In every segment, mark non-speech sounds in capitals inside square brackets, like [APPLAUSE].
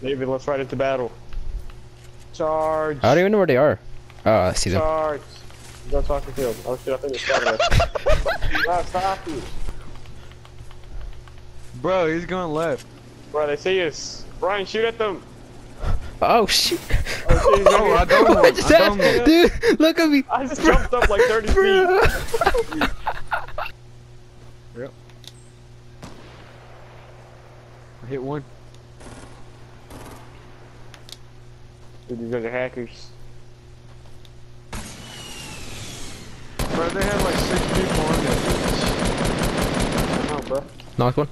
David, let's ride into battle. Charge. I don't even know where they are. Oh, I see them. Charge. Go soccer field. Oh shit, I think it's Saturday. Nah, stop you. Bro, he's going left. Bro, they see us. Bryan, shoot at them. Oh shit! Oh, shit, he's Oh, I don't know. What just I don't know. Dude, look at me. I just jumped up like 30 feet. Bruh. I hit one. Dude, these other hackers. Bro, they had like six people on that bitch. Oh, bro. Knocked one.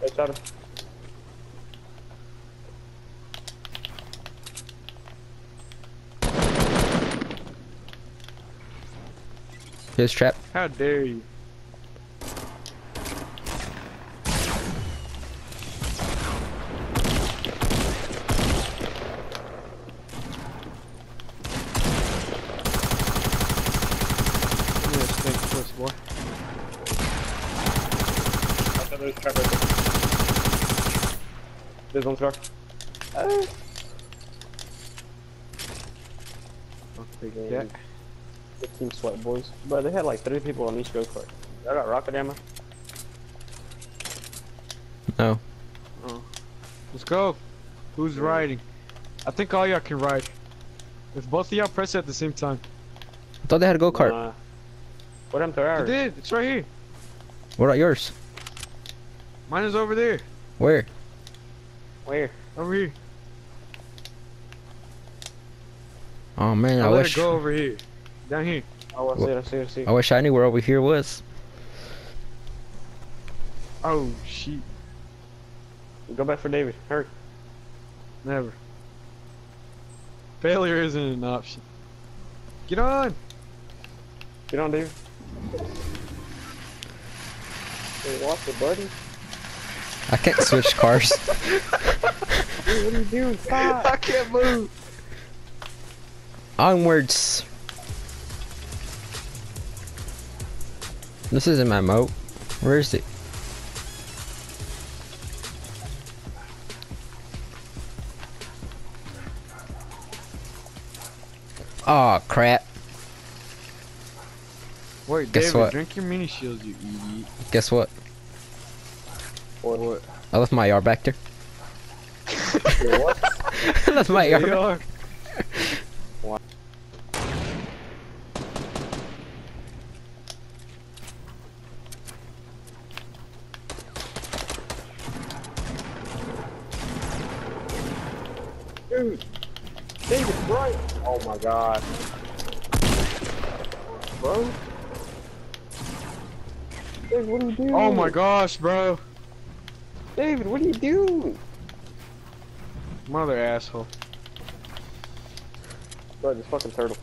Hey, shot him. Here's trap. How dare you? Give me a stink puss, boy. I thought there was a trap right there. There's one scar. Uh, Take that. 15 sweat boys. But they had like three people on each go kart. I got rocket ammo. No. Let's go. Who's riding? I think all y'all can ride. If both of y'all press it at the same time. I thought they had a go kart. Nah. What happened to I ours? did. It's right here. What about yours? Mine is over there. Where? Where? Over here. Oh man, I, I let wish. it go over here. Down here. Oh, I see it, I see it, I see it. I wish I knew where over here was. Oh, shit. Go back for David. Hurry. Never. Failure isn't an option. Get on! Get on, David. Hey, watch it, buddy. I can't switch cars. Dude, [LAUGHS] what are you doing? Stop. I can't move! Onwards. This isn't my moat. Where is it? Oh crap. Wait, Guess David, what? drink your mini shields, you idiot. Guess what? What? What? I left my yard back there. what? [LAUGHS] I left my There you yard. Dude. David, right. Oh my god. Bro. David, what are you doing? Oh my gosh, bro. David, what are you doing? Mother asshole. Bro, this fucking turtle.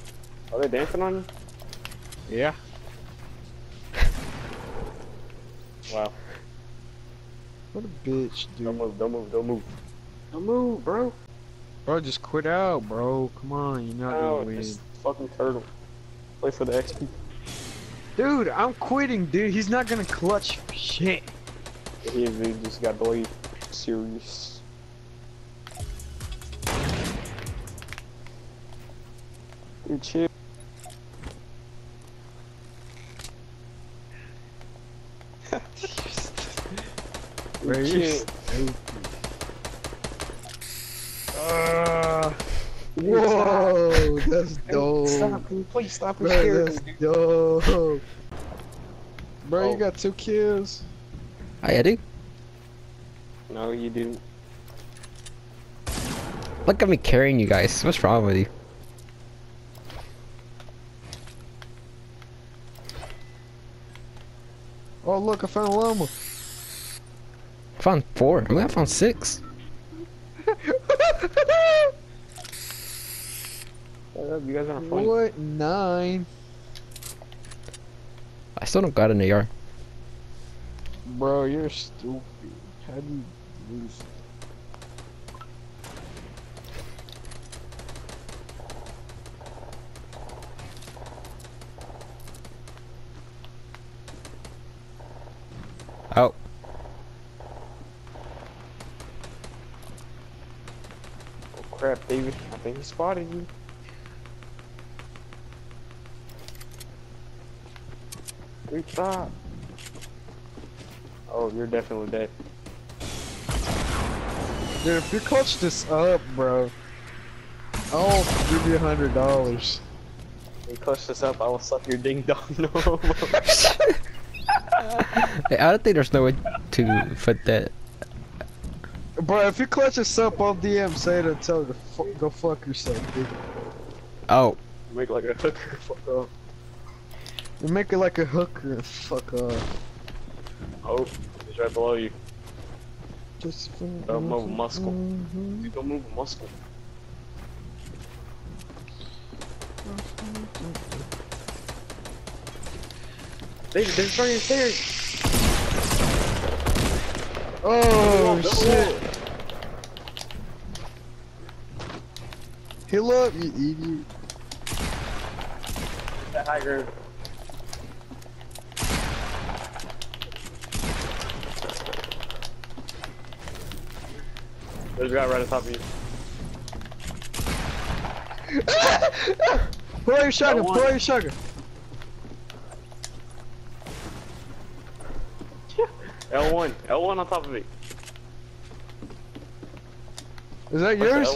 Are they dancing on you? Yeah. [LAUGHS] Wow. What a bitch, dude. Don't move, don't move, don't move. Don't move, bro. Bro, just quit out, bro. Come on, you're not No, gonna win. fucking turtle. Play for the XP. Dude, I'm quitting, dude. He's not gonna clutch shit. He, just got delayed. Serious. Dude, chill. Bro, you're Chill. [LAUGHS] stupid. Uh, Whoa, that's dope. Stop, please stop and Bro, that's dope. Bro, Oh. you got two kills. I I do. No, you didn't. Look at me carrying you guys. What's wrong with you? Oh, look, I found a llama. I found four. I mean, I found six. You guys aren't funny. what? Nine? I still don't got it in the yard bro, you're stupid. How do you lose? Oh. Oh crap, David. I think he spotted you. Reach up. Oh, you're definitely dead. Dude, if you clutch this up, bro, I'll give you a hundred dollars. If you clutch this up, I will suck your ding dong. No. [LAUGHS] Hey, I don't think there's no way to put that. Bro, if you clutch this up, I'll DM say it and tell her to fu go fuck yourself, dude. Oh, Make like a hooker. Fuck off. You make it like a hooker and fuck off. Oh, he's right below you. Just Don't move a muscle. Don't move a muscle. David, they're trying to stairs. Oh Double shit! Heal up, you idiot. That high ground. There's a guy right on top of you. [LAUGHS] Pull out your shotgun, pull out your shotgun. [LAUGHS] L1, L1 on top of me. Is that Push yours?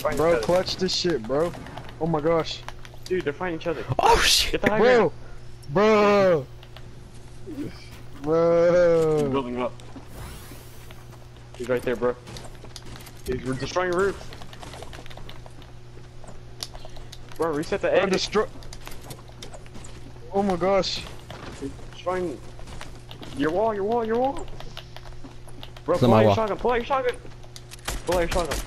L1. Bro, clutch this shit, bro. Oh my gosh. Dude, they're fighting each other. oh shit! Get the high Bro! ground. Bro! Bro! Building up. He's right there, bro. He's, we're destroying your roof. Bro, reset the Bro, egg. destroy. Oh my gosh. destroying your wall, your wall, your wall. Bro, It's pull on out my your wall. shotgun, pull out your shotgun. Pull out your shotgun.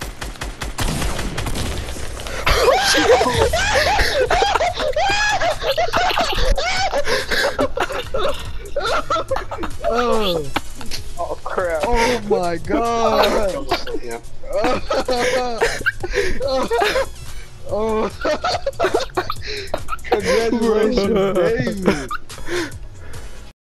Oh! [LAUGHS] Oh Oh crap. Oh my god! yeah. [LAUGHS] oh! [LAUGHS] oh. [LAUGHS] Congratulations, David!